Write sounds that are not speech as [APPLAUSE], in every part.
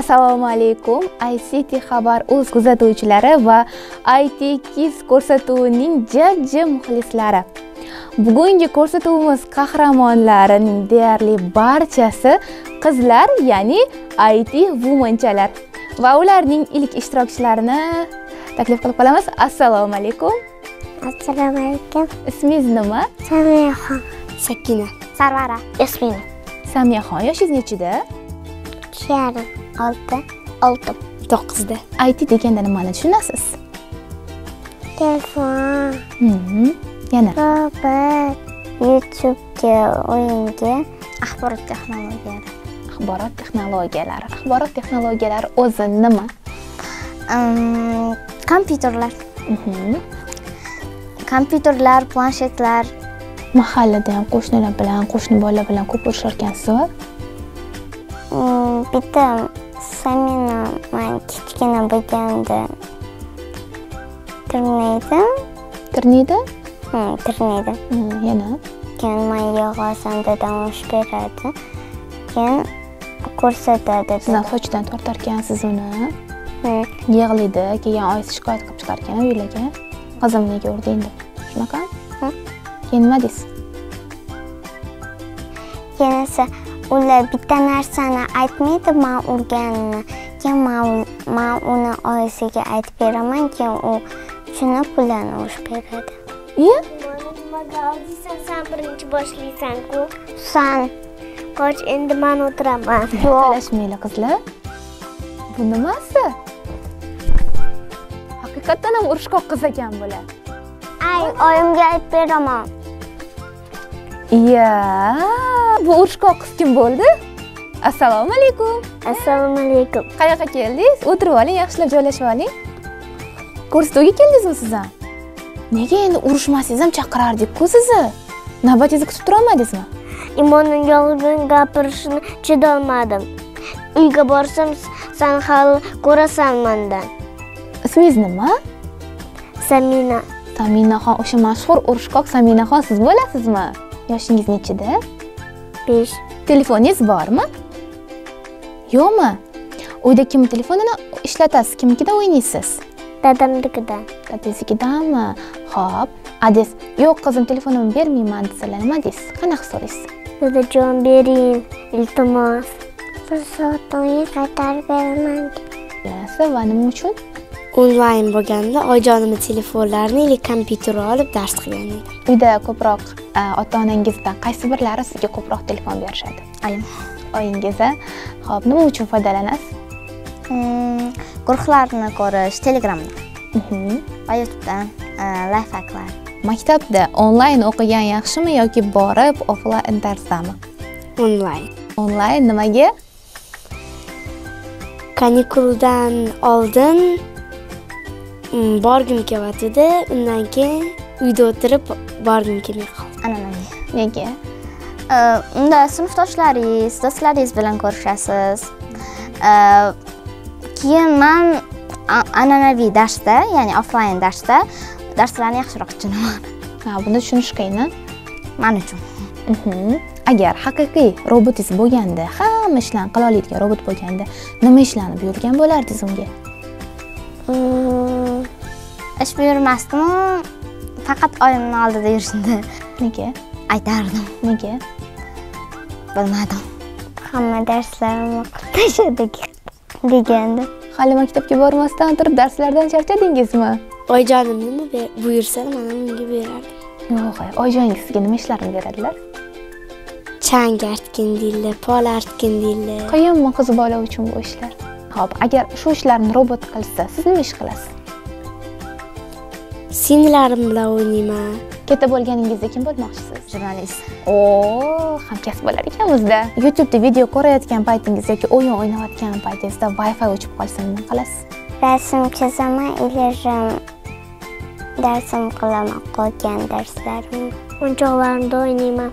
assalomu alaykum. Ict xabar uz kuzatuvchilari va it kids ko'rsatuvining jajji muxlislari. Bugungi ko'rsatuvimiz qahramonlarining deyarli barchasi qizlar ya'ni it womanchalar. Va ularning ilk ishtirokchilarini taklif qilib qolamiz. Assalomu alaykum. Assalomu alaykum. Ismingiz nima? Samihaxon sakina. Sarvara. Yasmina. Samiyaxon yoshingiz nechida uch yarim olti olti to'qqizda it deganda nimani tushunasiz? Telefon. Yana. Robot. Youtubega o'yinga axborot texnologiyalari. Axborot texnologiyalari. Axborot texnologiyalari o'zi nima? Kompyuterlar. Kompyuterlar planshetlar. Mahallada ham qo'shnilar bilan qo'shni bolalar bilan ko'p urushar ekansizmi mm, bitta samina man kichkina bo'lganda tirnaydi tirnaydi Mhm, yana keyin man yig'lasam dadam urishib beradi keyin ko'rsatadi sizdan sochidan tortar ekansiz uni yig'laydi keyin oyisi shikoyat qilib chiqar ekan uylarga qizim nega urding deb shunaqa keyin nima deysiz keyin esa ular bitta narsani aytmaydi man urganini. Keyin man man uni oyisiga aytib beraman keyin u tushunib pullarni urishib beradi. Iya nimaga oldiysan san. Birinchi boshlaysan-ku san qoch endi man o'tiraman. Talashmanglar qizlar. Bu nimasi? Haqiqatdan ham urushqoq qiz ekan bular. Ay oyimga aytib beraman iya. Bu urushqoq qiz kim bo'ldi? Assalomu alaykum. Assalomu alaykum. Qayoqqa keldingiz? O'tirib oling yaxshilab joylashib oling. Ko'rsatuvga keldingizmi siz? Ham nega endi urushmasangiz ham chaqirardik-ku sizni navbatingizni kutib turolmadingizmi? Imonning yolg'on gapirishini chidolmadim. Uyga borsam san hali ko'rasan mandan. Ismingiz nima? Samina. Saminaxon o'sha mashhur urushqoq saminaxon siz bo'lasizmi yoshingiz nechida besh. telefoningiz bormi? Yo'qmi? Uyda kimni telefonini ishlatasiz? Kimnikida o'ynaysiz? Dadamnikidan dadangiznikidanmi ho'p adres yo'q qizim telefonimni bermayman desalar nima deysiz qanaqa so'raysiz? Dadajon bering iltimos. Bir soatdan keyin qaytarib beraman. Berasiz va nima uchun onlayn bo'lganda oyijonimni telefonlarini или kompyuterni olib dars qilgan edim uyda ko'proq a, ota onangizdan qaysi birlari sizga ko'proq telefon berishadi? Oyim oyingiz ho'p nima uchun foydalanasiz? Hmm, guruhlarni ko'rish telegramda Mhm. va youtubedan layfhaklar maktabda onlayn o'qigan yaxshimi yoki borib offlayn darsdami? Onlayn. Onlayn nimaga? Kanikuldan oldin borgim kelyotgandi undan keyin uyda o'tirib borgim kelmay qoldi an'anaviy nega unda sinfdoshlaringiz do'stlaringiz bilan ko'rishasiz keyin man an'anaviy darsda ya'ni offlayn darsda darslarni yaxshiroq tushunaman ha buni tushunish qiyin man uchun agar haqiqiy robotingiz bo'lganda hamma ishlarni qila oladigan robot bo'lganda nima ishlarni buyurgan bo'lardingiz unga Hmm, ish buyurmasdimu faqat oyimni oldida yurishni nega? Aytardim. Nega? Bilmadim. Hamma darslarimni qilib tashladik degandi. Hali maktabga bormasdan turib darslardan charchadingizmi? Oyijonim nima buyursa mana unga berardim yo'q oyijoningiz sizga nima ishlarni beradilar? Chang artgin deydilar pol artgin deydilar qiyinmi qiz bola uchun bu ishlar? Ho'p agar shu ishlarni robot qilsa siz nima ish qilasiz singillarim bilan o'ynayman. Katta bo'lganingizda kim bo'lmoqchisiz jurnalist. O hamkasb bo'lar ekanmizda. Youtubeda video ko'rayotgan paytingiz yoki o'yin o'ynayotgan paytingizda wi-fi o'chib qolsa nima qilasiz? Rasm chizaman или darsim qilaman qolgan darslarimni o'yinchoqlarimda o'ynayman.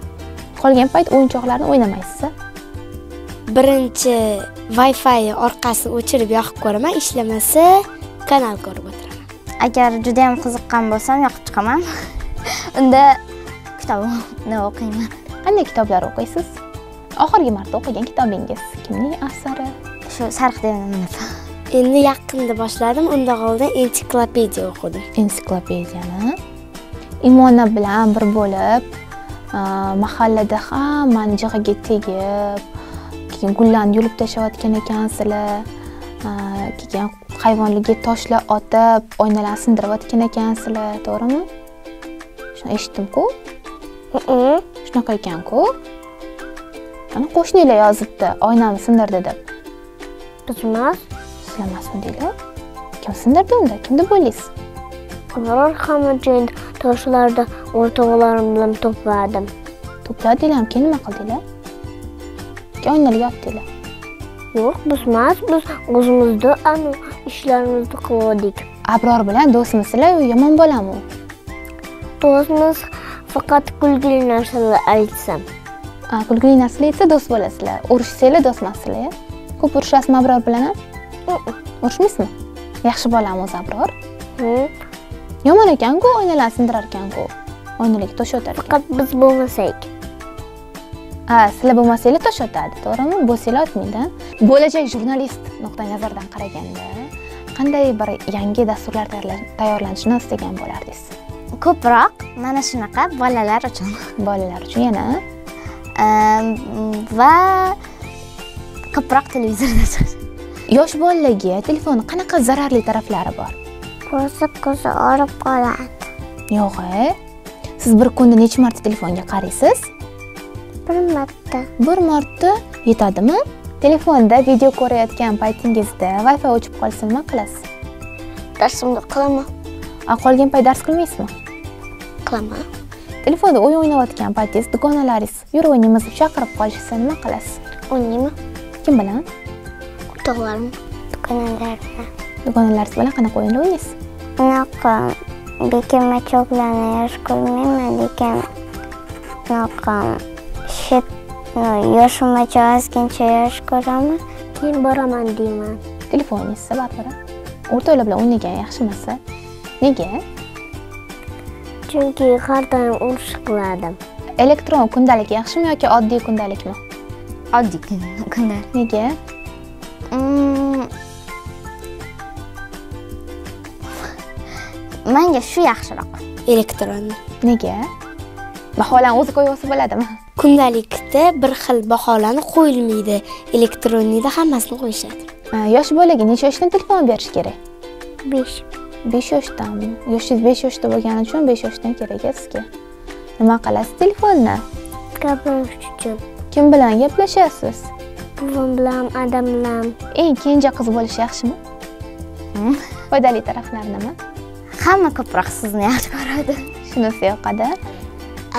Qolgan payt o'yinchoqlarni o'ynamaysiz birinchi wi fi orqasini o'chirib yoqib ko'raman ishlamasa kanal ko'rib o'tiraman agar juda yam qiziqqan bo'lsam yoqib chiqaman. [LAUGHS] Unda kitobni [LAUGHS] o'qiyman? Qanday kitoblar o'qiysiz? Oxirgi marta o'qigan kitobingiz kimning asari? Shu degan endi yaqinda boshladim undan oldin ensiklopediya o'qidim. Ensiklopediyani? Imona bilan bir bo'lib mahallada hammani jig'iga tegib keyin gullarni yulib tashlayotgan ekansizlar keyin hayvonlarga toshlar otib oynalarni sindirayotgan ekansizlar to'g'rimi? Shuni eshitdimku. Shunaqa ekanku. Ana qo'shnilar yozibdi oynamni sindirdi deb Bizmas. sizlar emasmidinglar kim sindirdi unda kim deb o'ylaysiz Biror hamma joyda toshlarda o'rtoqlarim bilan to'pladim. to'pladinglarmi keyin nima qildinglar keyin oynalarga otdinglar Yo'q, bizmas. Biz o'zimizda anu ishlarimizni qildik. abror bilan do'stmisizlar u yomon bolami u Do'stimiz faqat kulgili narsalar aytsam. A, kulgili narsalar aytsa do'st bo'lasizlar. Urushsanglar do'st emassizlar ko'p urushasizmi abror bilan? Urushmaysizmi? Yaxshi bolami o'zi abror yomon ekanku oynalarni sindirar ekanku oynalarga tosh otar Faqat biz bo'lmasak. ha sizlar bo'lmasanglar tosh otadi to'g'rimi? Bo'lsanglar otmaydi bo'lajak jurnalist nuqtai nazaridan qaraganda qanday bir yangi dasturlar tayyorla- tayyorlanishini istagan bo'lardingiz? Ko'proq. Mana shunaqa bolalar uchun. [LAUGHS] Bolalar uchun yana? Va ko'proq televizorda [LAUGHS] yosh bolalarga telefonni qanaqa zararli taraflari bor? Ko'zi ko'zi og'rib qoladi. Yo'q e. Siz bir kunda necha marta telefonga qaraysiz? Bir marta. Bir marta yetadimi telefonda video ko'rayotgan paytingizda wi fi o'chib qolsa nima qilasiz darsimni qilaman. A qolgan payt dars qilmaysizmi? Qilaman. Telefonda o'yin o'ynayotgan paytingiz dugonalaringiz yur o'ynaymiz deb chaqirib qolishsa nima qilasiz o'ynayman kim bilan? O'rtoqlarim. Dugonalari bilan dugonalaringiz bilan qanaqa o'yinlar o'ynaysiz unaqa bekamachoqlarni yaxshi ko'rmayman lekin unaqa shet yoshimcha ozgincha yaxshi ko'raman Keyin boraman deyman. telefon o'ynaysiz baribir o'rtoqlar bilan o'ynagan yaxshi emas nega Chunki har doim urush qiladim. elektron kundalik yaxshimi yoki oddiy kundalikmi oddiy kundalik nega manga shu yaxshiroq elektron nega baholarni o'zi qo'yib bo'ladimi kundalikda bir xil baholanib qo'yilmaydi. Elektronnikda hammasini qo'yishadi. Ha, yosh bolaga necha yoshdan telefon berish kerak? 5. besh yoshdanmi yoshingiz besh yoshda bo'lgani uchun besh yoshdan kerak sizga. Nima qilasiz telefonni? Gapirish uchun. kim bilan gaplashasiz? Buvim bilan, adam bilan. eng kenja qiz bo'lish yaxshimi? Foydali taraflari nima? Hamma ko'proq sizni yaxshi ko'radi. Shunisi yoqadi.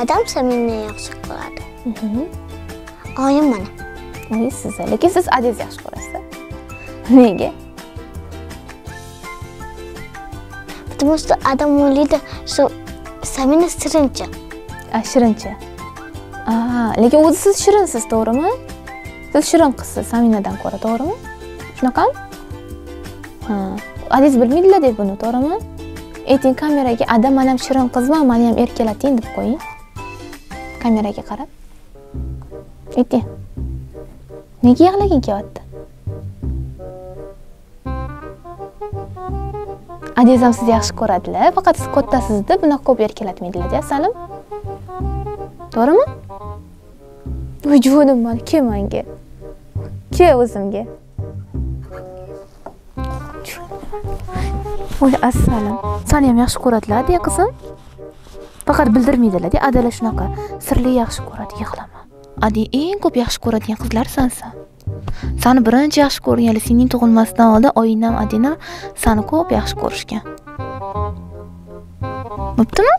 Adam samimni yaxshi qiladi Mhm. Oyim mana voy siz lekin siz adingizni yaxshi ko'rasiz nega потому что adam o'ylaydi shu samina shirincha a lekin o'zi siz shirinsiz to'g'rimi siz shirin qizsiz saminadan ko'ra to'g'rimi shunaqami ha adingiz bilmaydilar deb buni to'g'rimi ayting kameraga ada man ham shirin qizman mani ham erkalating deb qo'ying kameraga qarab ayting nega yig'laging kelyapti adizam sizni yaxshi ko'radilar faqat siz kattasizda bunaqa ko'p erkalatmaydilarda salim to'g'rimi voy jonim mani kel manga kel o'zimga voy assalom sani ham yaxshi ko'radilarda qizim faqat bildirmaydilarda adalar shunaqa sirli yaxshi ko'radi yig'lama ade eng ko'p yaxshi ko'radigan qizlar sansan sani birinchi yaxshi ko'rganlar sening tug'ilmasidan oldin ading ham sani ko'p yaxshi ko'rishgan. Bo'ptimi?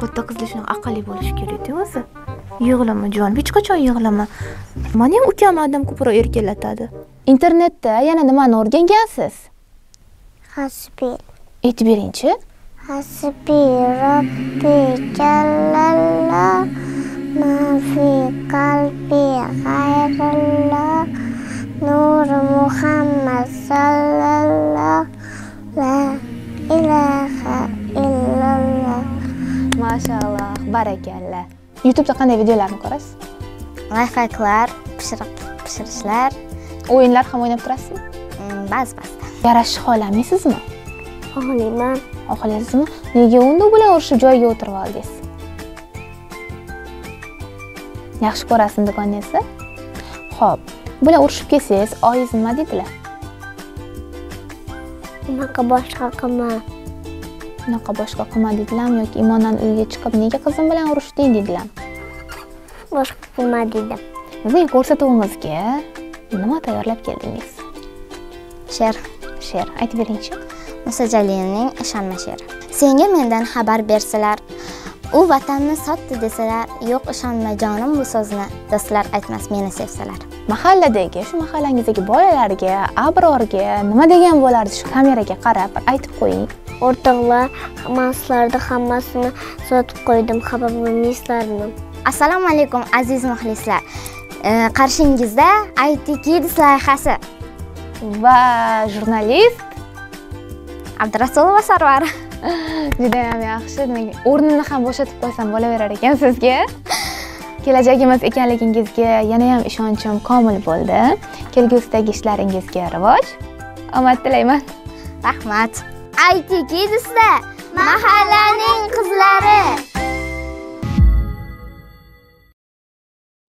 Katta qizlar shunaqa aqlli bo'lishi kerakda o'zi. Yig'lama jonim hech qachon yig'lama. Mani ham ukam adam ko'proq erkalatadi. Internetda yana nimani o'rgangansiz? Hasbi aytib beringchi. Hasbi robbi jallalloh youtubeda qanday videolarni ko'rasiz? Layfhaklar pishiriq pishirishlar. O'yinlar ham o'ynab turasizmi Mm, ba'zi ba'zida yarashishni xohlamaysizmi Xohlayman. xohlaysizmi? Nega unda u bilan urushib joyiga o'tirib oldingiz? Yaxshi ko'rasizmi dugonangizni ho'p u bilan urushib kelsangiz oyingiz nima deydilar Unaqa boshqa qilma. Unaqa boshqa qilma deydilarmi yoki imondan uyiga chiqib nega qizim bilan urushding deydilarmi Boshqa qilma dedi. bizning ko'rsatuvimizga nima tayyorlab keldingiz? She'r. She'r aytib beringchi. Musa jalilning ishonma she'ri. Senga mendan xabar bersalar u vatanni sotdi desalar yo'q ishonma jonim bu so'zni do'stlar aytmas meni sevsalar. Mahalladagi shu mahallangizdagi bolalarga abrorga nima degan bo'lardi shu kameraga qarab aytib qo'ying O'rtoqlar, man sizlarni hammasini sotib qo'ydim. Xafa bo'lmaysizlarmi? assalomu alaykum aziz muxlislar. Ee, qarshingizda IT Kids loyihasi. Va jurnalist abdurasulova sarvar. [LAUGHS] Judayam yaxshi. Demak o'rnimni ham bo'shatib qo'ysam bo'laverar ekan sizga. Kelajagimiz ekanligingizga yanayam ishonchim komil bo'ldi. Kelgusidagi ishlaringizga rivoj. Omad tilayman. Rahmat IT Kidsda mahallaning qizlari.